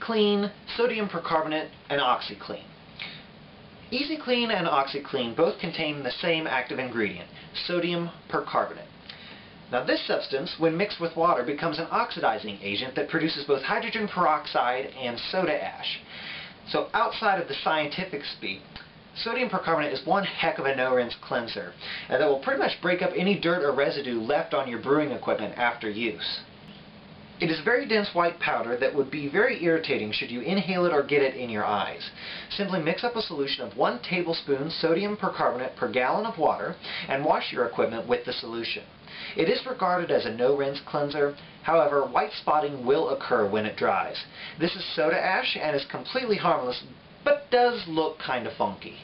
Clean, sodium percarbonate, and OxiClean. Easy Clean and OxiClean both contain the same active ingredient, sodium percarbonate. Now this substance, when mixed with water, becomes an oxidizing agent that produces both hydrogen peroxide and soda ash. So outside of the scientific speak, sodium percarbonate is one heck of a no-rinse cleanser uh, that will pretty much break up any dirt or residue left on your brewing equipment after use. It is very dense white powder that would be very irritating should you inhale it or get it in your eyes. Simply mix up a solution of one tablespoon sodium percarbonate per gallon of water and wash your equipment with the solution. It is regarded as a no-rinse cleanser, however, white spotting will occur when it dries. This is soda ash and is completely harmless, but does look kinda funky.